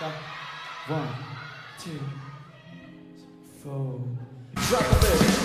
one, two, four. Drop the bass.